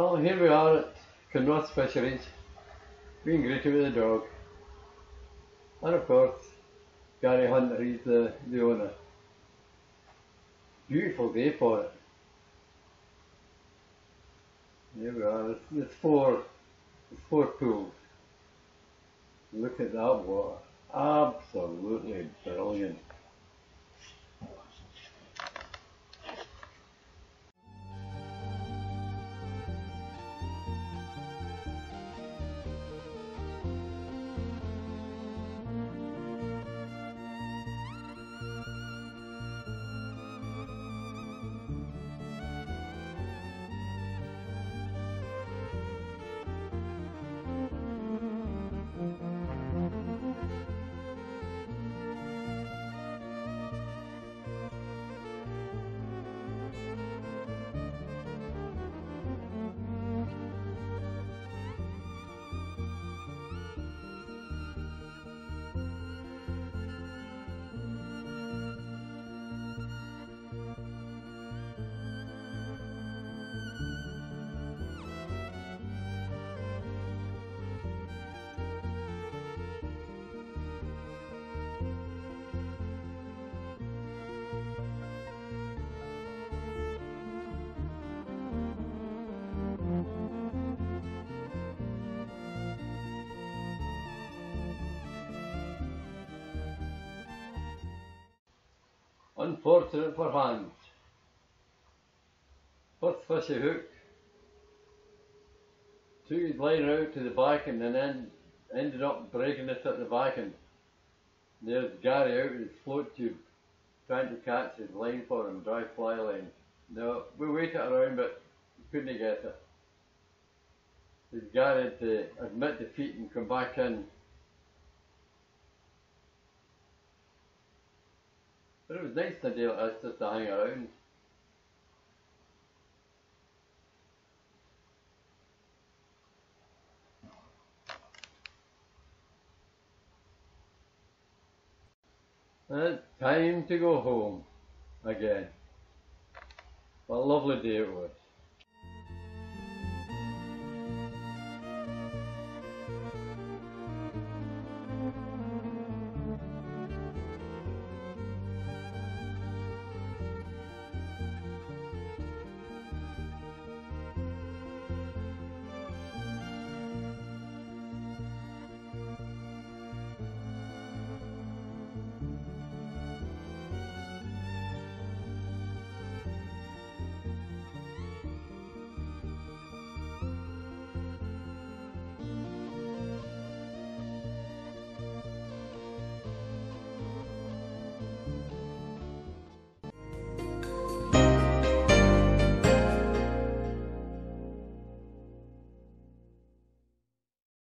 Well, here we are at Kinross Fisheries, being greeted with the dog. And of course, Gary Hunter, he's the, the owner. Beautiful day for it. Here we are, it's, it's four, four pools. Look at that water, absolutely brilliant. Unfortunate for Hans. First fishy hook. Took his line out to the back and then ended up breaking it at the back and there's Gary out with his float tube trying to catch his line for him, dry fly line. No, we waited around but couldn't get it. His Gary to admit defeat and come back in But it was nice to do us just to hang around. And it's time to go home again. What a lovely day it was.